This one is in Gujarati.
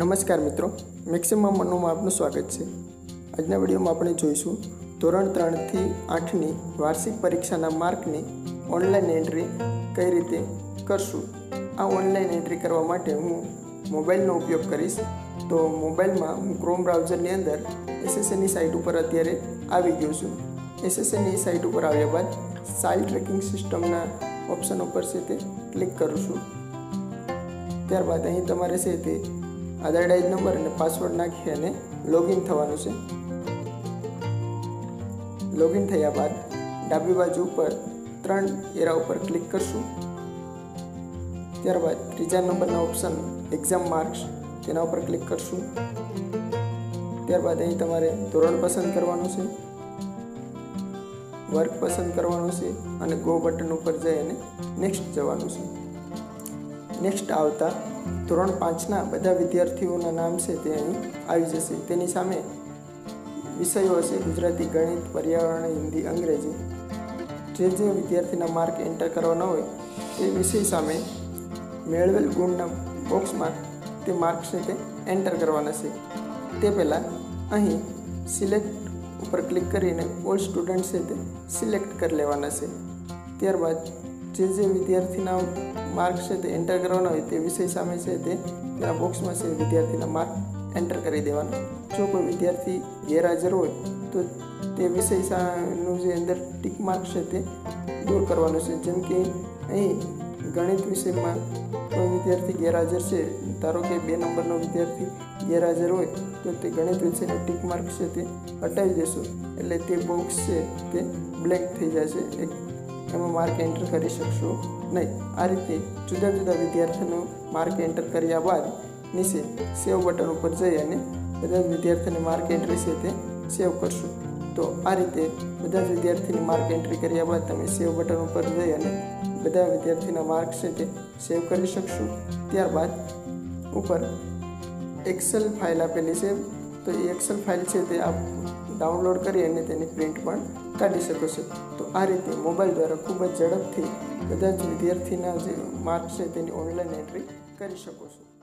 નમસ્કાર મિત્રો મેક્સિમમ મનોમાં આપનું સ્વાગત છે. આજના વિડીયોમાં આપણે જોઈશું ધોરણ ત્રણથી આઠની વાર્ષિક પરીક્ષાના માર્કની ઓનલાઈન એન્ટ્રી કઈ રીતે કરશું. આ ઓનલાઈન એન્ટ્રી કરવા માટે હું મોબાઈલનો ઉપયોગ કરીશ. તો મોબાઈલમાં હું ક્રોમ બ્રાઉઝરની અંદર એસએસએની સાઇટ ઉપર અત્યારે આવી ગયો છું. એસએસએની સાઇટ ઉપર આવ્યા બાદ સાઇલ ટ્રેકિંગ સિસ્ટમના ઓપ્શન ઉપર છે તે ક્લિક કરું છું. ત્યારબાદ અહીં તમારે છે તે આધાર આઈડી નંબર અને પાસવર્ડ નાખી અને લોગિન થવાનું છે. લોગિન થયા બાદ ડાબી બાજુ ઉપર ત્રણ એરા ઉપર ક્લિક કરશું. ત્યારબાદ ત્રીજા નંબરના ઓપ્શન એક્ઝામ માર્ક્સ તેના ઉપર ક્લિક કરશું. ત્યારબાદ અહીં તમારે ધોરણ પસંદ કરવાનું છે વર્ક પસંદ કરવાનું છે અને ગો બટન ઉપર જઈ અને નેક્સ્ટ જવાનું છે. નેક્સ્ટ આવતા ધોરણ પાંચના બધા વિદ્યાર્થીઓના નામ છે તે અહીં આવી જશે. તેની સામે વિષયો હશે ગુજરાતી, ગણિત, પર્યાવરણ, હિન્દી, અંગ્રેજી. જે જે વિદ્યાર્થીના માર્ક એન્ટર કરવાના હોય તે વિષય સામે મેળવેલ ગુણના બોક્સમાં તે માર્ક છે તે એન્ટર કરવાના છે. તે પહેલાં અહીં સિલેક્ટ ઉપર ક્લિક કરીને ઓલ સ્ટુડન્ટ છે તે સિલેક્ટ કરી લેવાના છે. ત્યારબાદ જે જે વિદ્યાર્થીના માર્ક છે તે એન્ટર કરવાના હોય તે વિષય સામે છે તે તેના બોક્સમાં છે વિદ્યાર્થીના માર્ક એન્ટર કરી દેવાના. જો કોઈ વિદ્યાર્થી ગેરહાજર હોય તો તે વિષય સાનું જે અંદર ટીક માર્ક છે તે દૂર કરવાનું છે. જેમ કે અહીં ગણિત વિષયમાં કોઈ વિદ્યાર્થી ગેરહાજર છે, ધારો કે બે નંબરનો વિદ્યાર્થી ગેરહાજર હોય તો તે ગણિત વિષયનો ટીક માર્ક છે તે હટાવી દેશો. એટલે તે બોક્સ છે તે બ્લેક થઈ જશે એક એમાં માર્ક એન્ટર કરી શકશો. નહીં, આ રીતે જુદા જુદા વિદ્યાર્થીનો માર્ક એન્ટર કર્યા બાદ નીચે સેવ બટન ઉપર જઈ અને બધા જ વિદ્યાર્થીને માર્ક એન્ટ્રી છે તે સેવ કરશો. તો આ રીતે બધા જ વિદ્યાર્થીની માર્ક એન્ટ્રી કર્યા બાદ તમે સેવ બટન ઉપર જઈ અને બધા વિદ્યાર્થીના માર્ક છે તે સેવ કરી શકશો. ત્યારબાદ ઉપર એક્સેલ ફાઇલ આપેલી છે. તો એ એક્સેલ ફાઇલ છે તે આપ ડાઉનલોડ કરી અને તેની પ્રિન્ટ પણ કાઢી શકો છો. તો આ રીતે મોબાઈલ દ્વારા ખૂબ જ ઝડપથી બધા જ વિદ્યાર્થીના જે માર્ક છે તેની ઓનલાઈન એન્ટ્રી કરી શકો છો.